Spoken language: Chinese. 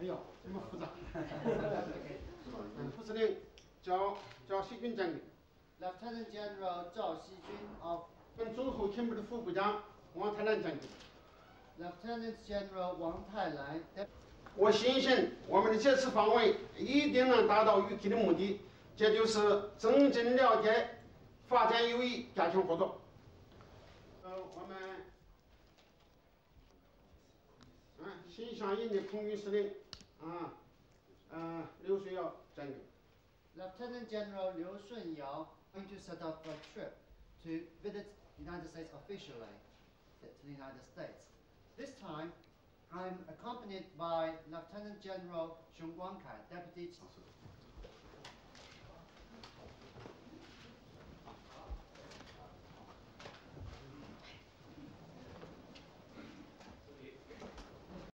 哎呦，这么复杂。嗯，副司令叫叫细菌将军，Lieutenant General Zhao Xijun of 跟中后勤部的副部长王泰兰将军。Lieutenant General Wang Tailan, Dep- 我相信我们的这次访问一定能达到预期的目的，这就是增进了解、发展友谊、加强合作。呃，我们嗯新相印的空军司令 啊，嗯、刘水耀将军。 Lieutenant General Liu Shunyao going to set up a trip to visit the United States officially to the United States. This time, I'm accompanied by Lieutenant General Xiong Guangkai, Deputy